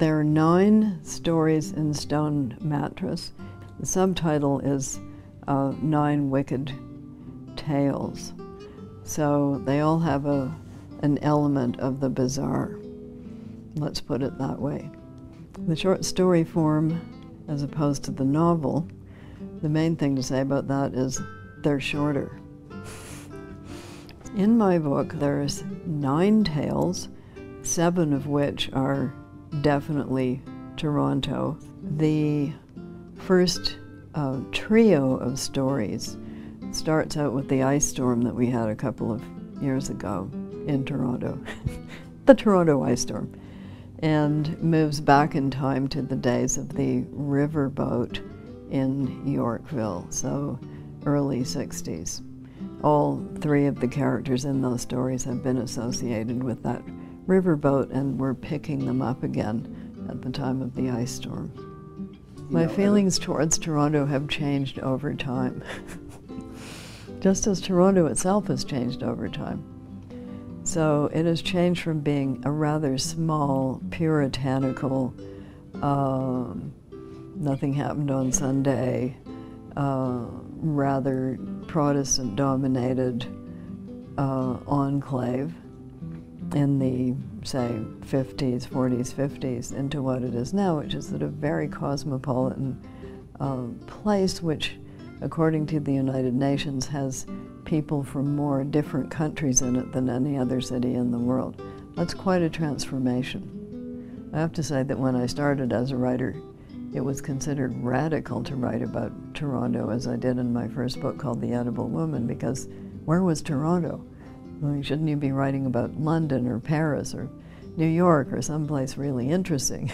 There are nine stories in Stone Mattress. The subtitle is uh, Nine Wicked Tales. So they all have a, an element of the bizarre. Let's put it that way. The short story form, as opposed to the novel, the main thing to say about that is they're shorter. In my book, there's nine tales, seven of which are definitely Toronto. The first uh, trio of stories starts out with the ice storm that we had a couple of years ago in Toronto, the Toronto ice storm, and moves back in time to the days of the riverboat in Yorkville, so early 60s. All three of the characters in those stories have been associated with that riverboat, and we're picking them up again at the time of the ice storm. My feelings towards Toronto have changed over time, just as Toronto itself has changed over time. So it has changed from being a rather small, puritanical, um, nothing happened on Sunday, uh, rather Protestant dominated uh, enclave in the, say, 50s, 40s, 50s into what it is now, which is that a very cosmopolitan uh, place which, according to the United Nations, has people from more different countries in it than any other city in the world. That's quite a transformation. I have to say that when I started as a writer, it was considered radical to write about Toronto as I did in my first book called The Edible Woman because where was Toronto? Shouldn't you be writing about London or Paris or New York or someplace really interesting?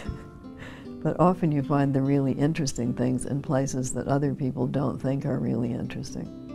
but often you find the really interesting things in places that other people don't think are really interesting.